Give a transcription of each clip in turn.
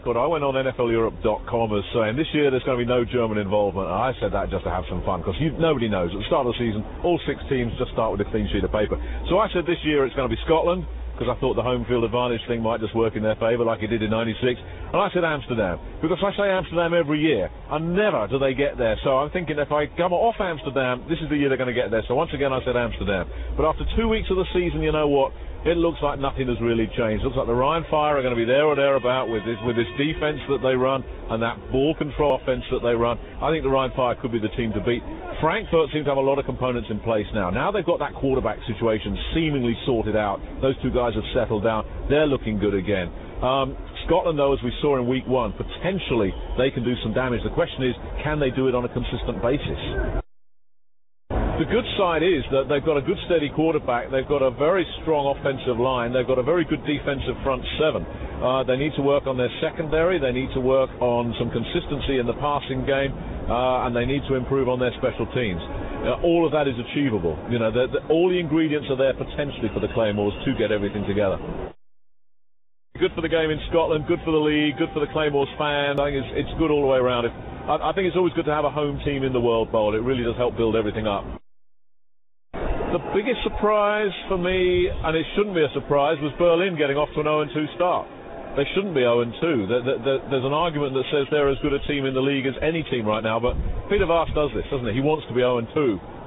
record. I went on NFLEurope.com as saying this year there's going to be no German involvement. and I said that just to have some fun because nobody knows. At the start of the season, all six teams just start with a clean sheet of paper. So I said this year it's going to be Scotland because I thought the home field advantage thing might just work in their favour like it did in 96. And I said Amsterdam because I say Amsterdam every year and never do they get there. So I'm thinking if I come off Amsterdam, this is the year they're going to get there. So once again I said Amsterdam. But after two weeks of the season, you know what? It looks like nothing has really changed. It looks like the Rhein Fire are going to be there or thereabout with this with this defence that they run and that ball control offence that they run. I think the Rhein Fire could be the team to beat. Frankfurt seems to have a lot of components in place now. Now they've got that quarterback situation seemingly sorted out. Those two guys have settled down. They're looking good again. Um, Scotland, though, as we saw in week one, potentially they can do some damage. The question is, can they do it on a consistent basis? The good side is that they've got a good steady quarterback. They've got a very strong offensive line. They've got a very good defensive front seven. Uh, they need to work on their secondary. They need to work on some consistency in the passing game, uh, and they need to improve on their special teams. Uh, all of that is achievable. You know, they're, they're, all the ingredients are there potentially for the Claymores to get everything together. Good for the game in Scotland, good for the league, good for the Claymores fans. I think it's, it's good all the way around. I, I think it's always good to have a home team in the World Bowl. It really does help build everything up. The biggest surprise for me, and it shouldn't be a surprise, was Berlin getting off to an 0-2 start. They shouldn't be 0-2. There's an argument that says they're as good a team in the league as any team right now, but Peter Vaas does this, doesn't he? He wants to be 0-2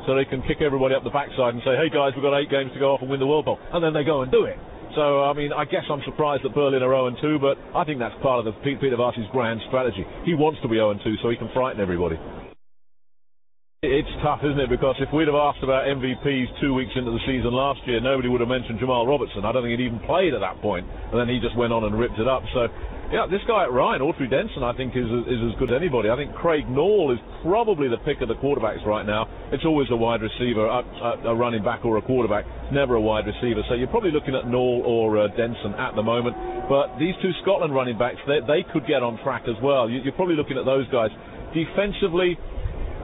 so they can kick everybody up the backside and say, hey guys, we've got eight games to go off and win the World Cup. And then they go and do it. So, I mean, I guess I'm surprised that Berlin are 0-2, but I think that's part of the Peter Vaas's grand strategy. He wants to be 0-2 so he can frighten everybody. It's tough, isn't it? Because if we'd have asked about MVPs two weeks into the season last year, nobody would have mentioned Jamal Robertson. I don't think he'd even played at that point. and then he just went on and ripped it up. So, yeah, this guy at Rhein, Autry Denson, I think is is as good as anybody. I think Craig Nall is probably the pick of the quarterbacks right now. It's always a wide receiver, a, a running back, or a quarterback. Never a wide receiver. So you're probably looking at Nall or uh, Denson at the moment. But these two Scotland running backs, they, they could get on track as well. You're probably looking at those guys. Defensively,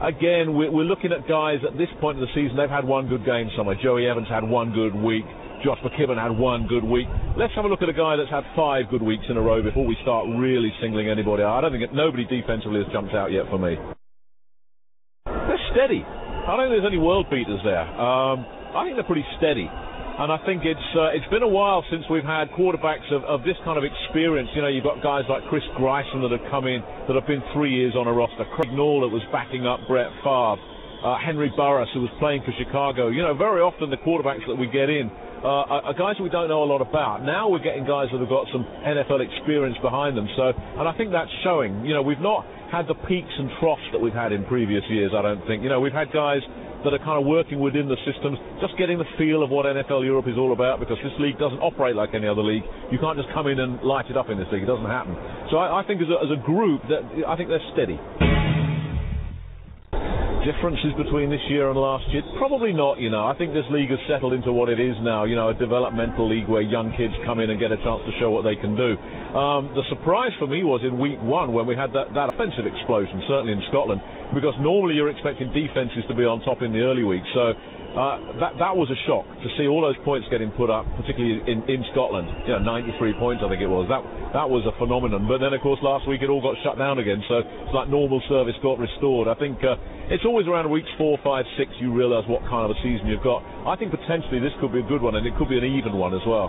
again, we're, looking at guys at this point of the season, they've had one good game somewhere. Joey Evans had one good week. Josh McKibben had one good week. Let's have a look at a guy that's had five good weeks in a row before we start really singling anybody out. I don't think nobody defensively has jumped out yet for me. They're steady. I don't think there's any world beaters there. Um, I think they're pretty steady. And I think it's uh, it's been a while since we've had quarterbacks of, of this kind of experience. You know, you've got guys like Chris Greisen that have come in that have been three years on a roster. Craig Nall that was backing up Brett Favre. Uh, Henry Burris who was playing for Chicago. You know, very often the quarterbacks that we get in uh, are guys we don't know a lot about. Now we're getting guys that have got some NFL experience behind them. So, and I think that's showing. You know, we've not had the peaks and troughs that we've had in previous years. I don't think. You know, we've had guys that are kind of working within the systems, just getting the feel of what NFL Europe is all about because this league doesn't operate like any other league. You can't just come in and light it up in this league. It doesn't happen. So I, I think as a, as a group, that I think they're steady differences between this year and last year? Probably not, you know. I think this league has settled into what it is now, you know, a developmental league where young kids come in and get a chance to show what they can do. Um, the surprise for me was in week one when we had that, that offensive explosion, certainly in Scotland, because normally you're expecting defences to be on top in the early weeks. So uh, that that was a shock to see all those points getting put up, particularly in, in Scotland. You know, 93 points I think it was. That that was a phenomenon. But then of course last week it all got shut down again, so it's like normal service got restored. I think uh, it's always around weeks four, five, six you realise what kind of a season you've got. I think potentially this could be a good one, and it could be an even one as well.